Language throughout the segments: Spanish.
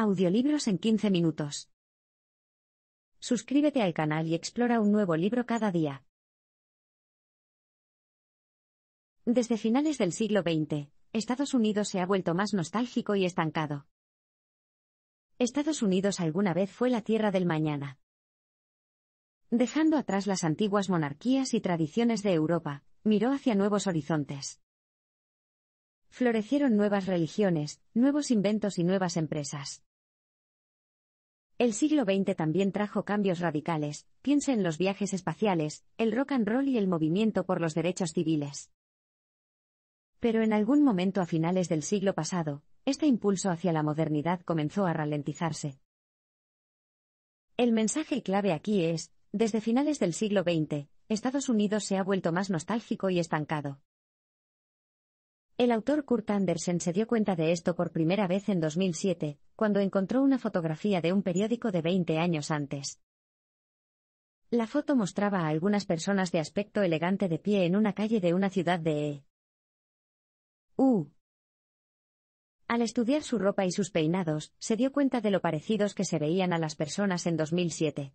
Audiolibros en 15 minutos. Suscríbete al canal y explora un nuevo libro cada día. Desde finales del siglo XX, Estados Unidos se ha vuelto más nostálgico y estancado. Estados Unidos alguna vez fue la tierra del mañana. Dejando atrás las antiguas monarquías y tradiciones de Europa, miró hacia nuevos horizontes. Florecieron nuevas religiones, nuevos inventos y nuevas empresas. El siglo XX también trajo cambios radicales, piense en los viajes espaciales, el rock and roll y el movimiento por los derechos civiles. Pero en algún momento a finales del siglo pasado, este impulso hacia la modernidad comenzó a ralentizarse. El mensaje clave aquí es, desde finales del siglo XX, Estados Unidos se ha vuelto más nostálgico y estancado. El autor Kurt Andersen se dio cuenta de esto por primera vez en 2007, cuando encontró una fotografía de un periódico de 20 años antes. La foto mostraba a algunas personas de aspecto elegante de pie en una calle de una ciudad de U. Al estudiar su ropa y sus peinados, se dio cuenta de lo parecidos que se veían a las personas en 2007.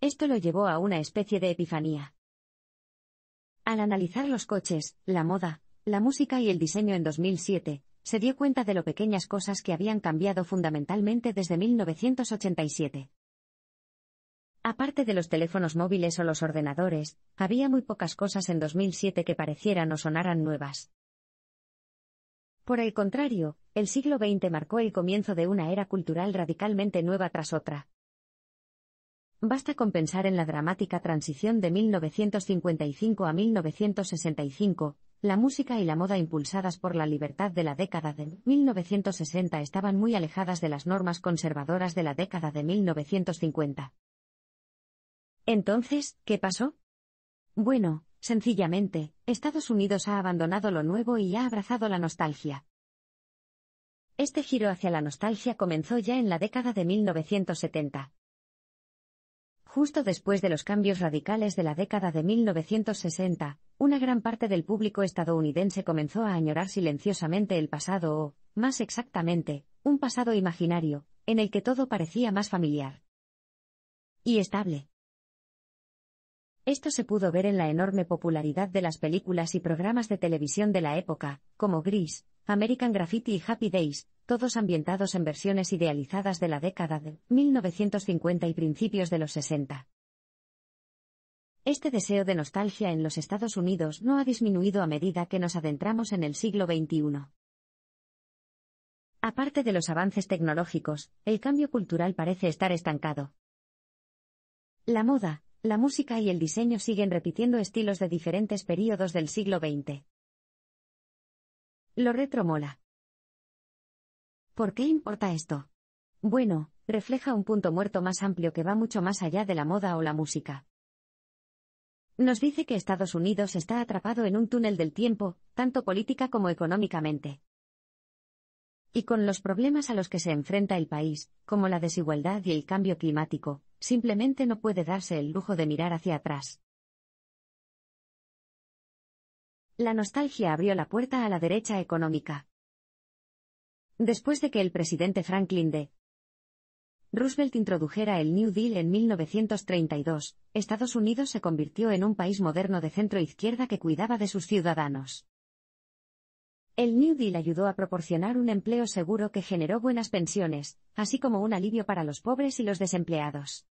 Esto lo llevó a una especie de epifanía. Al analizar los coches, la moda, la música y el diseño en 2007, se dio cuenta de lo pequeñas cosas que habían cambiado fundamentalmente desde 1987. Aparte de los teléfonos móviles o los ordenadores, había muy pocas cosas en 2007 que parecieran o sonaran nuevas. Por el contrario, el siglo XX marcó el comienzo de una era cultural radicalmente nueva tras otra. Basta con pensar en la dramática transición de 1955 a 1965, la música y la moda impulsadas por la libertad de la década de 1960 estaban muy alejadas de las normas conservadoras de la década de 1950. Entonces, ¿qué pasó? Bueno, sencillamente, Estados Unidos ha abandonado lo nuevo y ha abrazado la nostalgia. Este giro hacia la nostalgia comenzó ya en la década de 1970. Justo después de los cambios radicales de la década de 1960, una gran parte del público estadounidense comenzó a añorar silenciosamente el pasado o, más exactamente, un pasado imaginario, en el que todo parecía más familiar. Y estable. Esto se pudo ver en la enorme popularidad de las películas y programas de televisión de la época, como Gris, American Graffiti y Happy Days, todos ambientados en versiones idealizadas de la década de 1950 y principios de los 60. Este deseo de nostalgia en los Estados Unidos no ha disminuido a medida que nos adentramos en el siglo XXI. Aparte de los avances tecnológicos, el cambio cultural parece estar estancado. La moda, la música y el diseño siguen repitiendo estilos de diferentes períodos del siglo XX. Lo retro mola. ¿Por qué importa esto? Bueno, refleja un punto muerto más amplio que va mucho más allá de la moda o la música. Nos dice que Estados Unidos está atrapado en un túnel del tiempo, tanto política como económicamente. Y con los problemas a los que se enfrenta el país, como la desigualdad y el cambio climático, simplemente no puede darse el lujo de mirar hacia atrás. La nostalgia abrió la puerta a la derecha económica. Después de que el presidente Franklin D. Roosevelt introdujera el New Deal en 1932, Estados Unidos se convirtió en un país moderno de centro izquierda que cuidaba de sus ciudadanos. El New Deal ayudó a proporcionar un empleo seguro que generó buenas pensiones, así como un alivio para los pobres y los desempleados.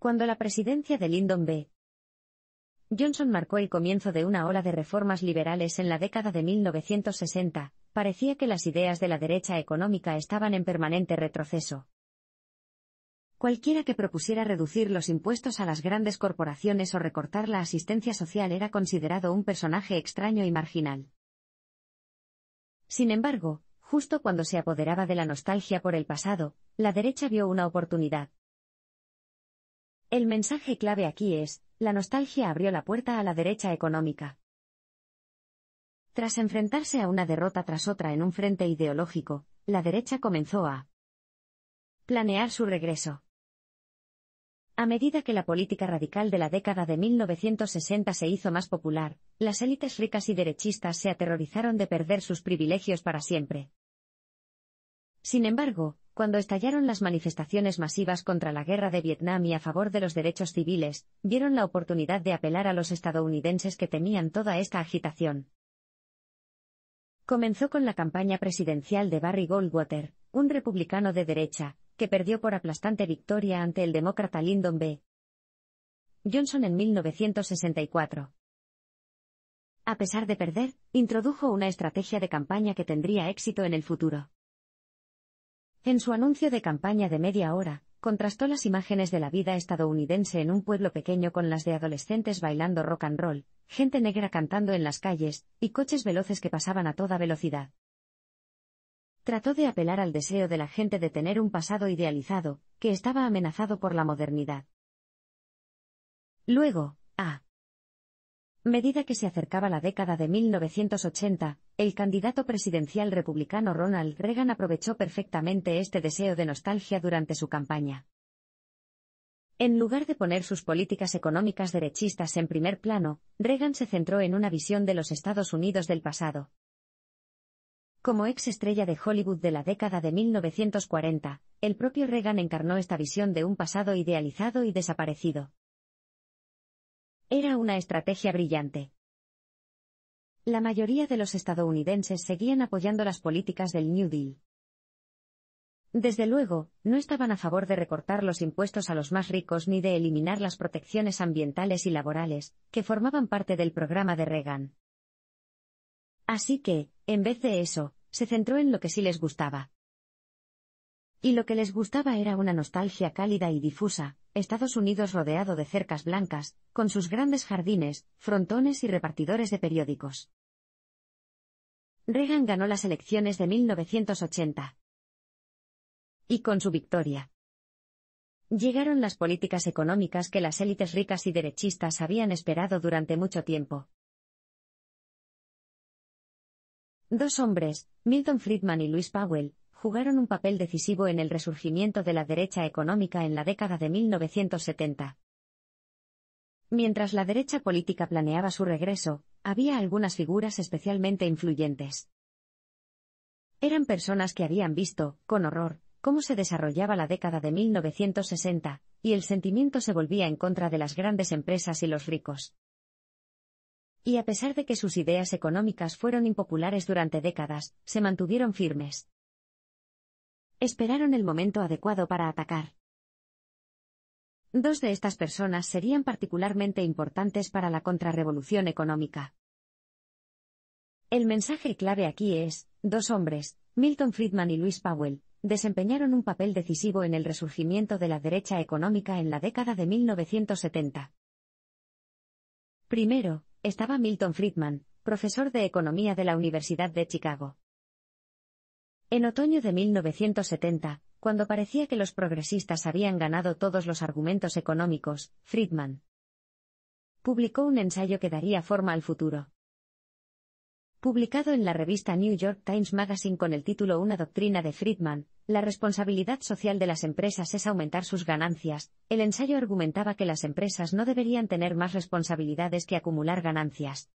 Cuando la presidencia de Lyndon B. Johnson marcó el comienzo de una ola de reformas liberales en la década de 1960, parecía que las ideas de la derecha económica estaban en permanente retroceso. Cualquiera que propusiera reducir los impuestos a las grandes corporaciones o recortar la asistencia social era considerado un personaje extraño y marginal. Sin embargo, justo cuando se apoderaba de la nostalgia por el pasado, la derecha vio una oportunidad. El mensaje clave aquí es, la nostalgia abrió la puerta a la derecha económica. Tras enfrentarse a una derrota tras otra en un frente ideológico, la derecha comenzó a planear su regreso. A medida que la política radical de la década de 1960 se hizo más popular, las élites ricas y derechistas se aterrorizaron de perder sus privilegios para siempre. Sin embargo, cuando estallaron las manifestaciones masivas contra la guerra de Vietnam y a favor de los derechos civiles, vieron la oportunidad de apelar a los estadounidenses que temían toda esta agitación. Comenzó con la campaña presidencial de Barry Goldwater, un republicano de derecha, que perdió por aplastante victoria ante el demócrata Lyndon B. Johnson en 1964. A pesar de perder, introdujo una estrategia de campaña que tendría éxito en el futuro. En su anuncio de campaña de media hora, contrastó las imágenes de la vida estadounidense en un pueblo pequeño con las de adolescentes bailando rock and roll, gente negra cantando en las calles, y coches veloces que pasaban a toda velocidad. Trató de apelar al deseo de la gente de tener un pasado idealizado, que estaba amenazado por la modernidad. Luego, a medida que se acercaba la década de 1980, el candidato presidencial republicano Ronald Reagan aprovechó perfectamente este deseo de nostalgia durante su campaña. En lugar de poner sus políticas económicas derechistas en primer plano, Reagan se centró en una visión de los Estados Unidos del pasado. Como ex estrella de Hollywood de la década de 1940, el propio Reagan encarnó esta visión de un pasado idealizado y desaparecido. Era una estrategia brillante. La mayoría de los estadounidenses seguían apoyando las políticas del New Deal. Desde luego, no estaban a favor de recortar los impuestos a los más ricos ni de eliminar las protecciones ambientales y laborales, que formaban parte del programa de Reagan. Así que, en vez de eso, se centró en lo que sí les gustaba. Y lo que les gustaba era una nostalgia cálida y difusa, Estados Unidos rodeado de cercas blancas, con sus grandes jardines, frontones y repartidores de periódicos. Reagan ganó las elecciones de 1980. Y con su victoria. Llegaron las políticas económicas que las élites ricas y derechistas habían esperado durante mucho tiempo. Dos hombres, Milton Friedman y Louis Powell, jugaron un papel decisivo en el resurgimiento de la derecha económica en la década de 1970. Mientras la derecha política planeaba su regreso, había algunas figuras especialmente influyentes. Eran personas que habían visto, con horror, cómo se desarrollaba la década de 1960, y el sentimiento se volvía en contra de las grandes empresas y los ricos. Y a pesar de que sus ideas económicas fueron impopulares durante décadas, se mantuvieron firmes. Esperaron el momento adecuado para atacar. Dos de estas personas serían particularmente importantes para la contrarrevolución económica. El mensaje clave aquí es, dos hombres, Milton Friedman y Louis Powell, desempeñaron un papel decisivo en el resurgimiento de la derecha económica en la década de 1970. Primero, estaba Milton Friedman, profesor de economía de la Universidad de Chicago. En otoño de 1970, cuando parecía que los progresistas habían ganado todos los argumentos económicos, Friedman publicó un ensayo que daría forma al futuro. Publicado en la revista New York Times Magazine con el título Una doctrina de Friedman, la responsabilidad social de las empresas es aumentar sus ganancias, el ensayo argumentaba que las empresas no deberían tener más responsabilidades que acumular ganancias.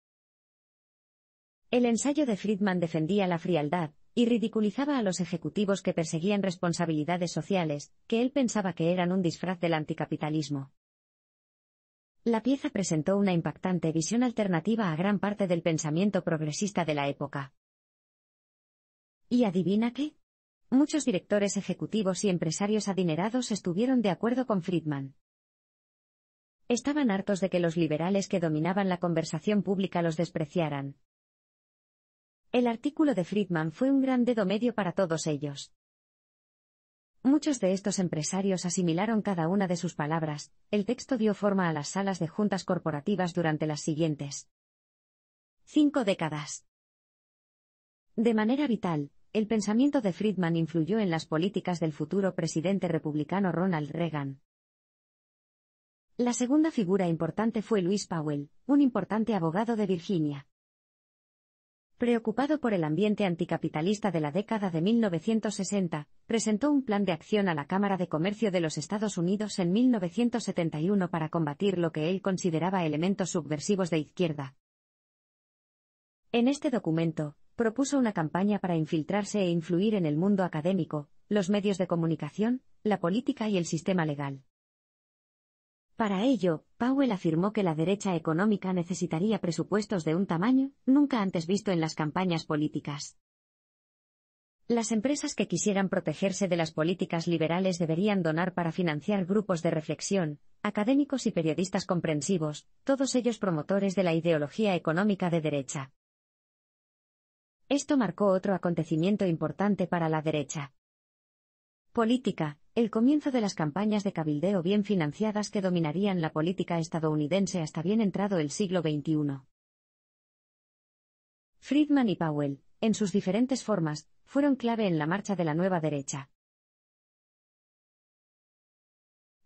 El ensayo de Friedman defendía la frialdad, y ridiculizaba a los ejecutivos que perseguían responsabilidades sociales, que él pensaba que eran un disfraz del anticapitalismo. La pieza presentó una impactante visión alternativa a gran parte del pensamiento progresista de la época. ¿Y adivina qué? Muchos directores ejecutivos y empresarios adinerados estuvieron de acuerdo con Friedman. Estaban hartos de que los liberales que dominaban la conversación pública los despreciaran. El artículo de Friedman fue un gran dedo medio para todos ellos. Muchos de estos empresarios asimilaron cada una de sus palabras, el texto dio forma a las salas de juntas corporativas durante las siguientes cinco décadas. De manera vital, el pensamiento de Friedman influyó en las políticas del futuro presidente republicano Ronald Reagan. La segunda figura importante fue Louis Powell, un importante abogado de Virginia. Preocupado por el ambiente anticapitalista de la década de 1960, presentó un plan de acción a la Cámara de Comercio de los Estados Unidos en 1971 para combatir lo que él consideraba elementos subversivos de izquierda. En este documento, propuso una campaña para infiltrarse e influir en el mundo académico, los medios de comunicación, la política y el sistema legal. Para ello, Powell afirmó que la derecha económica necesitaría presupuestos de un tamaño nunca antes visto en las campañas políticas. Las empresas que quisieran protegerse de las políticas liberales deberían donar para financiar grupos de reflexión, académicos y periodistas comprensivos, todos ellos promotores de la ideología económica de derecha. Esto marcó otro acontecimiento importante para la derecha. Política, el comienzo de las campañas de cabildeo bien financiadas que dominarían la política estadounidense hasta bien entrado el siglo XXI. Friedman y Powell, en sus diferentes formas, fueron clave en la marcha de la nueva derecha.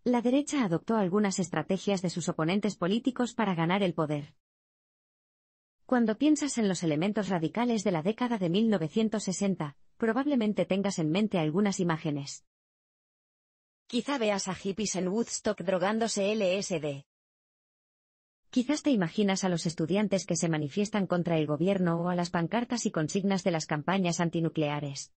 La derecha adoptó algunas estrategias de sus oponentes políticos para ganar el poder. Cuando piensas en los elementos radicales de la década de 1960, probablemente tengas en mente algunas imágenes. Quizá veas a hippies en Woodstock drogándose LSD. Quizás te imaginas a los estudiantes que se manifiestan contra el gobierno o a las pancartas y consignas de las campañas antinucleares.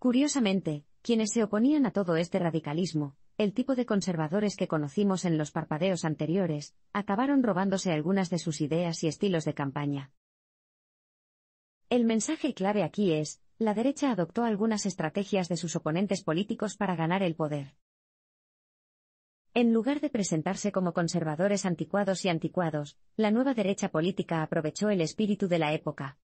Curiosamente, quienes se oponían a todo este radicalismo, el tipo de conservadores que conocimos en los parpadeos anteriores, acabaron robándose algunas de sus ideas y estilos de campaña. El mensaje clave aquí es, la derecha adoptó algunas estrategias de sus oponentes políticos para ganar el poder. En lugar de presentarse como conservadores anticuados y anticuados, la nueva derecha política aprovechó el espíritu de la época.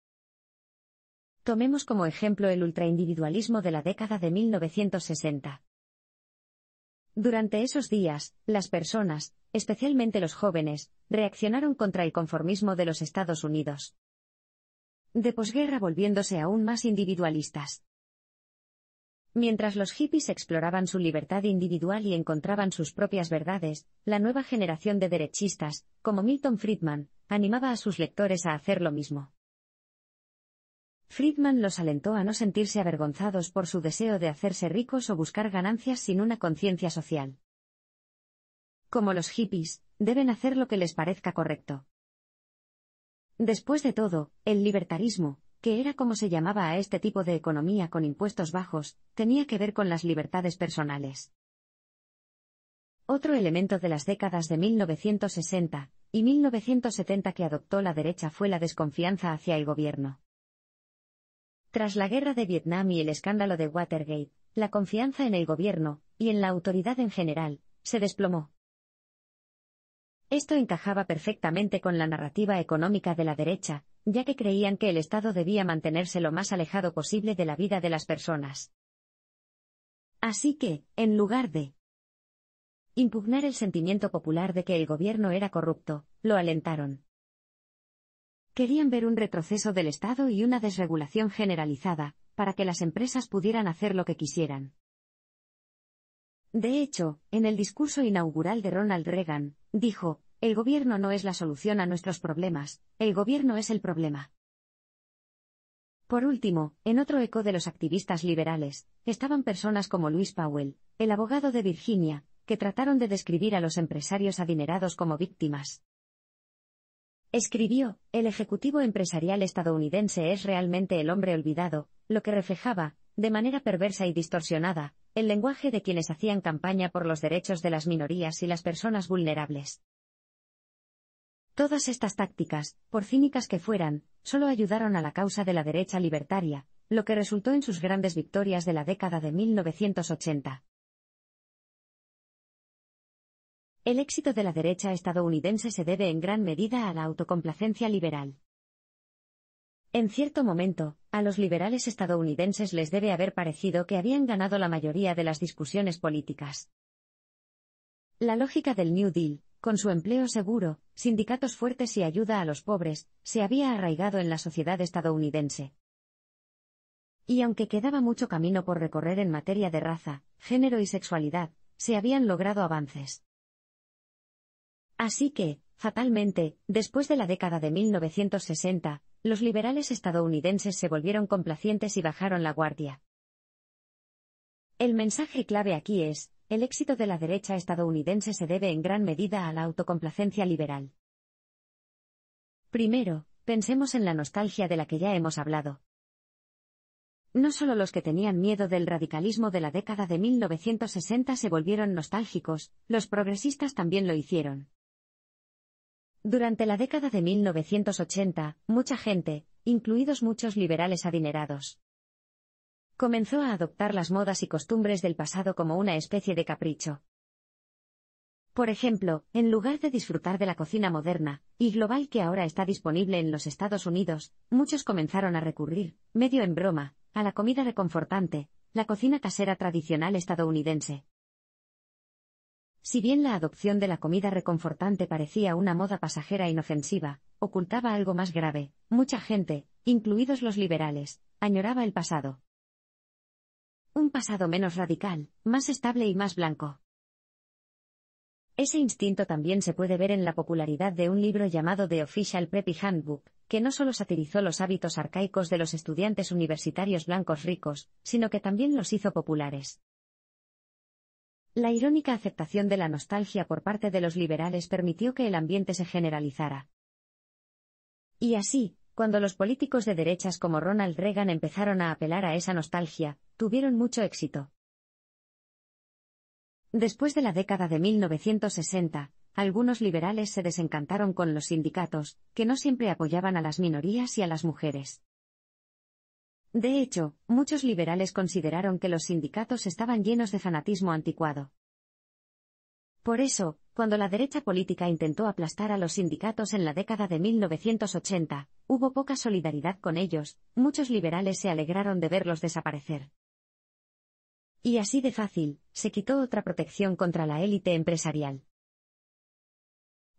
Tomemos como ejemplo el ultraindividualismo de la década de 1960. Durante esos días, las personas, especialmente los jóvenes, reaccionaron contra el conformismo de los Estados Unidos. De posguerra volviéndose aún más individualistas. Mientras los hippies exploraban su libertad individual y encontraban sus propias verdades, la nueva generación de derechistas, como Milton Friedman, animaba a sus lectores a hacer lo mismo. Friedman los alentó a no sentirse avergonzados por su deseo de hacerse ricos o buscar ganancias sin una conciencia social. Como los hippies, deben hacer lo que les parezca correcto. Después de todo, el libertarismo, que era como se llamaba a este tipo de economía con impuestos bajos, tenía que ver con las libertades personales. Otro elemento de las décadas de 1960 y 1970 que adoptó la derecha fue la desconfianza hacia el gobierno. Tras la guerra de Vietnam y el escándalo de Watergate, la confianza en el gobierno, y en la autoridad en general, se desplomó. Esto encajaba perfectamente con la narrativa económica de la derecha, ya que creían que el Estado debía mantenerse lo más alejado posible de la vida de las personas. Así que, en lugar de impugnar el sentimiento popular de que el gobierno era corrupto, lo alentaron. Querían ver un retroceso del Estado y una desregulación generalizada, para que las empresas pudieran hacer lo que quisieran. De hecho, en el discurso inaugural de Ronald Reagan, dijo, el gobierno no es la solución a nuestros problemas, el gobierno es el problema. Por último, en otro eco de los activistas liberales, estaban personas como Luis Powell, el abogado de Virginia, que trataron de describir a los empresarios adinerados como víctimas. Escribió, el ejecutivo empresarial estadounidense es realmente el hombre olvidado, lo que reflejaba, de manera perversa y distorsionada, el lenguaje de quienes hacían campaña por los derechos de las minorías y las personas vulnerables. Todas estas tácticas, por cínicas que fueran, solo ayudaron a la causa de la derecha libertaria, lo que resultó en sus grandes victorias de la década de 1980. El éxito de la derecha estadounidense se debe en gran medida a la autocomplacencia liberal. En cierto momento, a los liberales estadounidenses les debe haber parecido que habían ganado la mayoría de las discusiones políticas. La lógica del New Deal, con su empleo seguro, sindicatos fuertes y ayuda a los pobres, se había arraigado en la sociedad estadounidense. Y aunque quedaba mucho camino por recorrer en materia de raza, género y sexualidad, se habían logrado avances. Así que, fatalmente, después de la década de 1960, los liberales estadounidenses se volvieron complacientes y bajaron la guardia. El mensaje clave aquí es, el éxito de la derecha estadounidense se debe en gran medida a la autocomplacencia liberal. Primero, pensemos en la nostalgia de la que ya hemos hablado. No solo los que tenían miedo del radicalismo de la década de 1960 se volvieron nostálgicos, los progresistas también lo hicieron. Durante la década de 1980, mucha gente, incluidos muchos liberales adinerados, comenzó a adoptar las modas y costumbres del pasado como una especie de capricho. Por ejemplo, en lugar de disfrutar de la cocina moderna y global que ahora está disponible en los Estados Unidos, muchos comenzaron a recurrir, medio en broma, a la comida reconfortante, la cocina casera tradicional estadounidense. Si bien la adopción de la comida reconfortante parecía una moda pasajera inofensiva, ocultaba algo más grave, mucha gente, incluidos los liberales, añoraba el pasado. Un pasado menos radical, más estable y más blanco. Ese instinto también se puede ver en la popularidad de un libro llamado The Official Preppy Handbook, que no solo satirizó los hábitos arcaicos de los estudiantes universitarios blancos ricos, sino que también los hizo populares. La irónica aceptación de la nostalgia por parte de los liberales permitió que el ambiente se generalizara. Y así, cuando los políticos de derechas como Ronald Reagan empezaron a apelar a esa nostalgia, tuvieron mucho éxito. Después de la década de 1960, algunos liberales se desencantaron con los sindicatos, que no siempre apoyaban a las minorías y a las mujeres. De hecho, muchos liberales consideraron que los sindicatos estaban llenos de fanatismo anticuado. Por eso, cuando la derecha política intentó aplastar a los sindicatos en la década de 1980, hubo poca solidaridad con ellos, muchos liberales se alegraron de verlos desaparecer. Y así de fácil, se quitó otra protección contra la élite empresarial.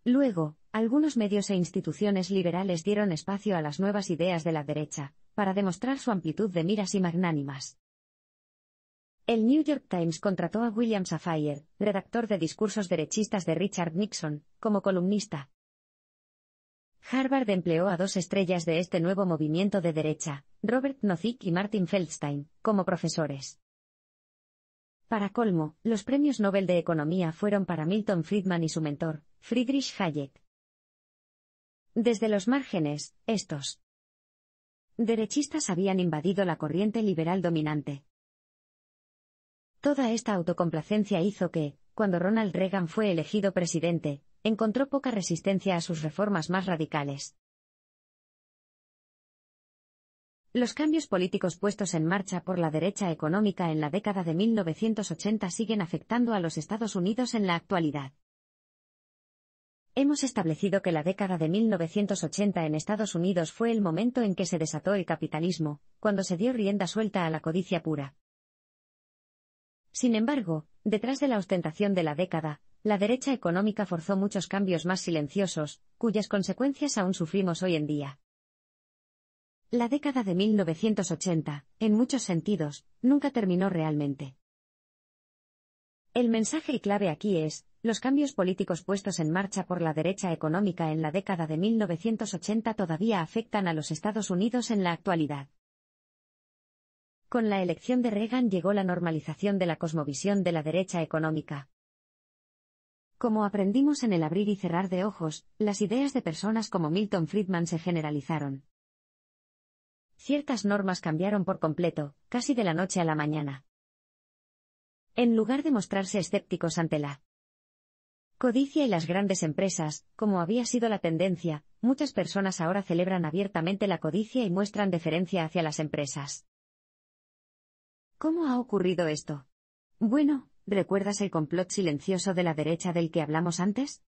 Luego, algunos medios e instituciones liberales dieron espacio a las nuevas ideas de la derecha, para demostrar su amplitud de miras y magnánimas. El New York Times contrató a William Safire, redactor de discursos derechistas de Richard Nixon, como columnista. Harvard empleó a dos estrellas de este nuevo movimiento de derecha, Robert Nozick y Martin Feldstein, como profesores. Para colmo, los premios Nobel de Economía fueron para Milton Friedman y su mentor, Friedrich Hayek. Desde los márgenes, estos derechistas habían invadido la corriente liberal dominante. Toda esta autocomplacencia hizo que, cuando Ronald Reagan fue elegido presidente, encontró poca resistencia a sus reformas más radicales. Los cambios políticos puestos en marcha por la derecha económica en la década de 1980 siguen afectando a los Estados Unidos en la actualidad. Hemos establecido que la década de 1980 en Estados Unidos fue el momento en que se desató el capitalismo, cuando se dio rienda suelta a la codicia pura. Sin embargo, detrás de la ostentación de la década, la derecha económica forzó muchos cambios más silenciosos, cuyas consecuencias aún sufrimos hoy en día. La década de 1980, en muchos sentidos, nunca terminó realmente. El mensaje clave aquí es, los cambios políticos puestos en marcha por la derecha económica en la década de 1980 todavía afectan a los Estados Unidos en la actualidad. Con la elección de Reagan llegó la normalización de la cosmovisión de la derecha económica. Como aprendimos en el abrir y cerrar de ojos, las ideas de personas como Milton Friedman se generalizaron. Ciertas normas cambiaron por completo, casi de la noche a la mañana. En lugar de mostrarse escépticos ante la Codicia y las grandes empresas, como había sido la tendencia, muchas personas ahora celebran abiertamente la codicia y muestran deferencia hacia las empresas. ¿Cómo ha ocurrido esto? Bueno, ¿recuerdas el complot silencioso de la derecha del que hablamos antes?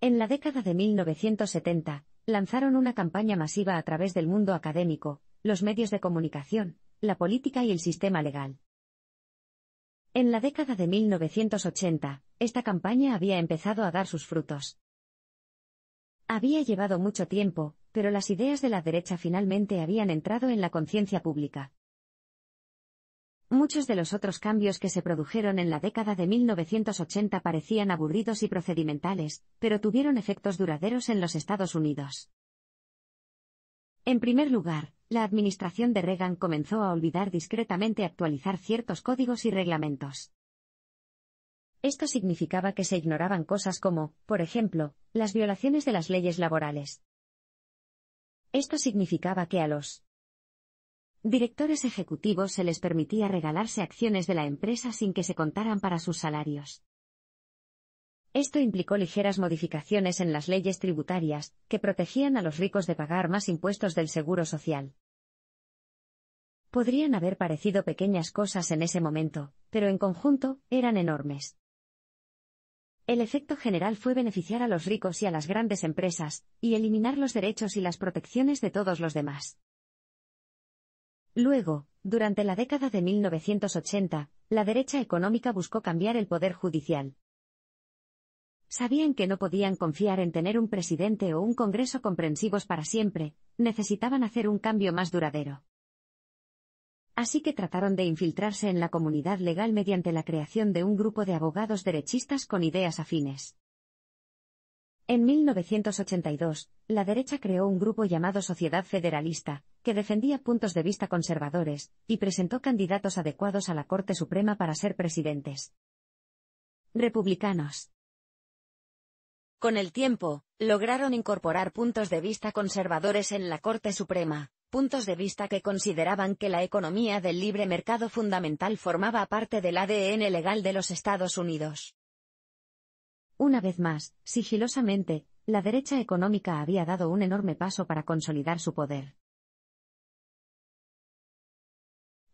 En la década de 1970, lanzaron una campaña masiva a través del mundo académico, los medios de comunicación, la política y el sistema legal. En la década de 1980, esta campaña había empezado a dar sus frutos. Había llevado mucho tiempo, pero las ideas de la derecha finalmente habían entrado en la conciencia pública. Muchos de los otros cambios que se produjeron en la década de 1980 parecían aburridos y procedimentales, pero tuvieron efectos duraderos en los Estados Unidos. En primer lugar, la administración de Reagan comenzó a olvidar discretamente actualizar ciertos códigos y reglamentos. Esto significaba que se ignoraban cosas como, por ejemplo, las violaciones de las leyes laborales. Esto significaba que a los directores ejecutivos se les permitía regalarse acciones de la empresa sin que se contaran para sus salarios. Esto implicó ligeras modificaciones en las leyes tributarias, que protegían a los ricos de pagar más impuestos del seguro social. Podrían haber parecido pequeñas cosas en ese momento, pero en conjunto, eran enormes. El efecto general fue beneficiar a los ricos y a las grandes empresas, y eliminar los derechos y las protecciones de todos los demás. Luego, durante la década de 1980, la derecha económica buscó cambiar el poder judicial. Sabían que no podían confiar en tener un presidente o un Congreso comprensivos para siempre, necesitaban hacer un cambio más duradero. Así que trataron de infiltrarse en la comunidad legal mediante la creación de un grupo de abogados derechistas con ideas afines. En 1982, la derecha creó un grupo llamado Sociedad Federalista, que defendía puntos de vista conservadores, y presentó candidatos adecuados a la Corte Suprema para ser presidentes. Republicanos. Con el tiempo, lograron incorporar puntos de vista conservadores en la Corte Suprema, puntos de vista que consideraban que la economía del libre mercado fundamental formaba parte del ADN legal de los Estados Unidos. Una vez más, sigilosamente, la derecha económica había dado un enorme paso para consolidar su poder.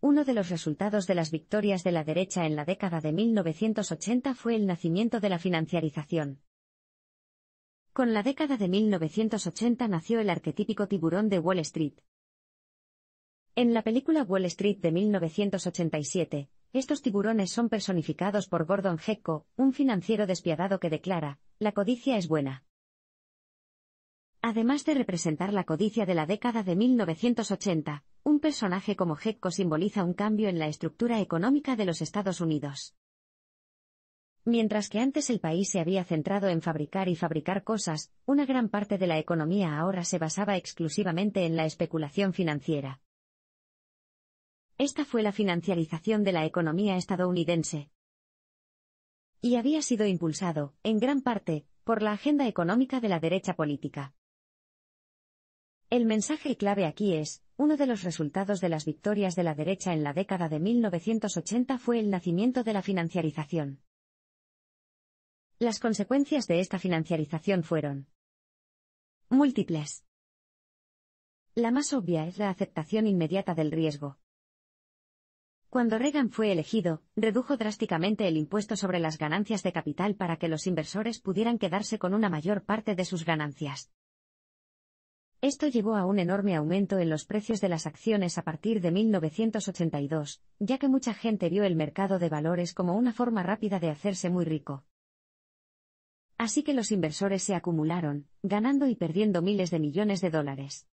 Uno de los resultados de las victorias de la derecha en la década de 1980 fue el nacimiento de la financiarización. Con la década de 1980 nació el arquetípico tiburón de Wall Street, en la película Wall Street de 1987, estos tiburones son personificados por Gordon Gekko, un financiero despiadado que declara, la codicia es buena. Además de representar la codicia de la década de 1980, un personaje como Gekko simboliza un cambio en la estructura económica de los Estados Unidos. Mientras que antes el país se había centrado en fabricar y fabricar cosas, una gran parte de la economía ahora se basaba exclusivamente en la especulación financiera. Esta fue la financiarización de la economía estadounidense. Y había sido impulsado, en gran parte, por la agenda económica de la derecha política. El mensaje clave aquí es, uno de los resultados de las victorias de la derecha en la década de 1980 fue el nacimiento de la financiarización. Las consecuencias de esta financiarización fueron múltiples. La más obvia es la aceptación inmediata del riesgo. Cuando Reagan fue elegido, redujo drásticamente el impuesto sobre las ganancias de capital para que los inversores pudieran quedarse con una mayor parte de sus ganancias. Esto llevó a un enorme aumento en los precios de las acciones a partir de 1982, ya que mucha gente vio el mercado de valores como una forma rápida de hacerse muy rico. Así que los inversores se acumularon, ganando y perdiendo miles de millones de dólares.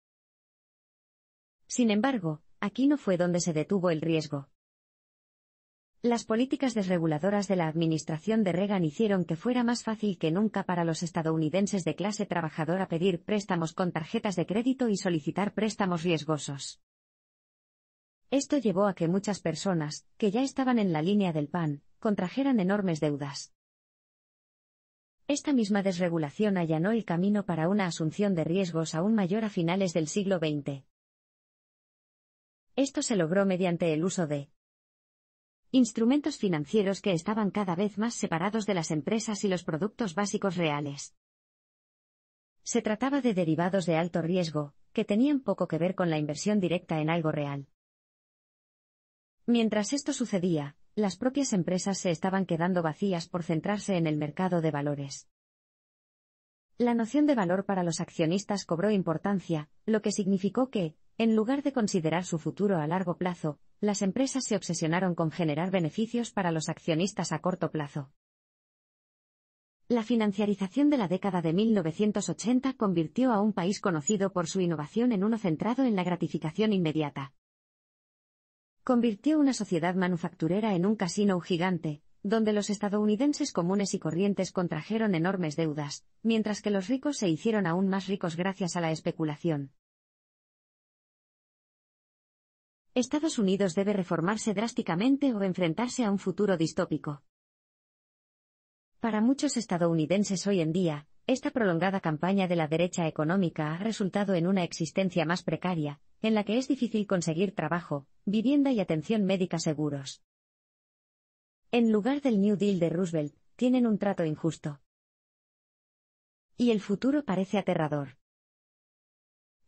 Sin embargo, aquí no fue donde se detuvo el riesgo. Las políticas desreguladoras de la administración de Reagan hicieron que fuera más fácil que nunca para los estadounidenses de clase trabajadora pedir préstamos con tarjetas de crédito y solicitar préstamos riesgosos. Esto llevó a que muchas personas, que ya estaban en la línea del PAN, contrajeran enormes deudas. Esta misma desregulación allanó el camino para una asunción de riesgos aún mayor a finales del siglo XX. Esto se logró mediante el uso de Instrumentos financieros que estaban cada vez más separados de las empresas y los productos básicos reales. Se trataba de derivados de alto riesgo, que tenían poco que ver con la inversión directa en algo real. Mientras esto sucedía, las propias empresas se estaban quedando vacías por centrarse en el mercado de valores. La noción de valor para los accionistas cobró importancia, lo que significó que, en lugar de considerar su futuro a largo plazo, las empresas se obsesionaron con generar beneficios para los accionistas a corto plazo. La financiarización de la década de 1980 convirtió a un país conocido por su innovación en uno centrado en la gratificación inmediata. Convirtió una sociedad manufacturera en un casino gigante, donde los estadounidenses comunes y corrientes contrajeron enormes deudas, mientras que los ricos se hicieron aún más ricos gracias a la especulación. Estados Unidos debe reformarse drásticamente o enfrentarse a un futuro distópico. Para muchos estadounidenses hoy en día, esta prolongada campaña de la derecha económica ha resultado en una existencia más precaria, en la que es difícil conseguir trabajo, vivienda y atención médica seguros. En lugar del New Deal de Roosevelt, tienen un trato injusto. Y el futuro parece aterrador.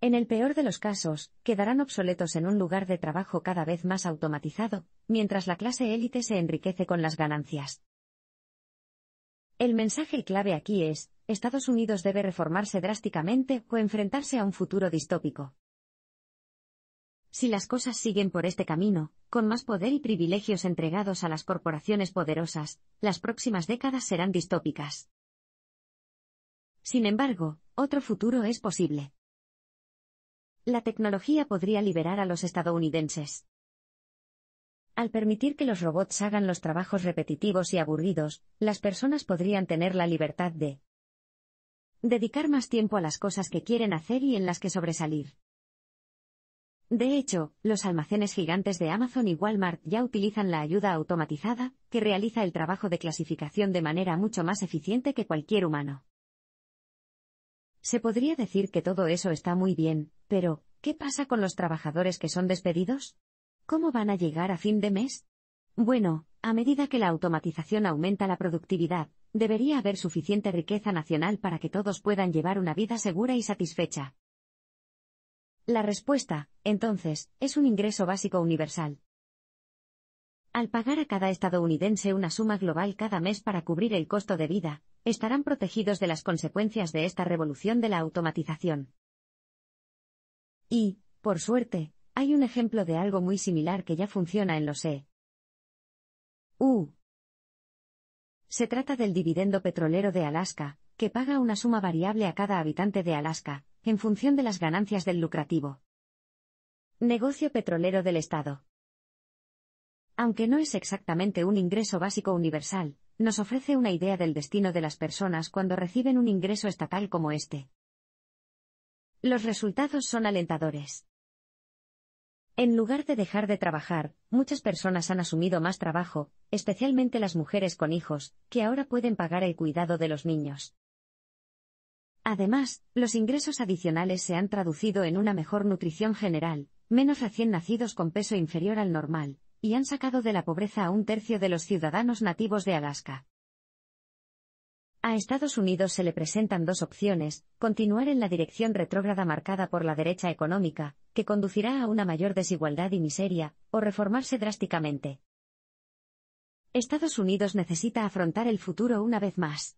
En el peor de los casos, quedarán obsoletos en un lugar de trabajo cada vez más automatizado, mientras la clase élite se enriquece con las ganancias. El mensaje clave aquí es, Estados Unidos debe reformarse drásticamente o enfrentarse a un futuro distópico. Si las cosas siguen por este camino, con más poder y privilegios entregados a las corporaciones poderosas, las próximas décadas serán distópicas. Sin embargo, otro futuro es posible. La tecnología podría liberar a los estadounidenses. Al permitir que los robots hagan los trabajos repetitivos y aburridos, las personas podrían tener la libertad de dedicar más tiempo a las cosas que quieren hacer y en las que sobresalir. De hecho, los almacenes gigantes de Amazon y Walmart ya utilizan la ayuda automatizada, que realiza el trabajo de clasificación de manera mucho más eficiente que cualquier humano. Se podría decir que todo eso está muy bien, pero, ¿qué pasa con los trabajadores que son despedidos? ¿Cómo van a llegar a fin de mes? Bueno, a medida que la automatización aumenta la productividad, debería haber suficiente riqueza nacional para que todos puedan llevar una vida segura y satisfecha. La respuesta, entonces, es un ingreso básico universal. Al pagar a cada estadounidense una suma global cada mes para cubrir el costo de vida, estarán protegidos de las consecuencias de esta revolución de la automatización. Y, por suerte, hay un ejemplo de algo muy similar que ya funciona en los E. U. Se trata del dividendo petrolero de Alaska, que paga una suma variable a cada habitante de Alaska, en función de las ganancias del lucrativo negocio petrolero del Estado. Aunque no es exactamente un ingreso básico universal, nos ofrece una idea del destino de las personas cuando reciben un ingreso estatal como este. Los resultados son alentadores. En lugar de dejar de trabajar, muchas personas han asumido más trabajo, especialmente las mujeres con hijos, que ahora pueden pagar el cuidado de los niños. Además, los ingresos adicionales se han traducido en una mejor nutrición general, menos recién nacidos con peso inferior al normal, y han sacado de la pobreza a un tercio de los ciudadanos nativos de Alaska. A Estados Unidos se le presentan dos opciones, continuar en la dirección retrógrada marcada por la derecha económica, que conducirá a una mayor desigualdad y miseria, o reformarse drásticamente. Estados Unidos necesita afrontar el futuro una vez más.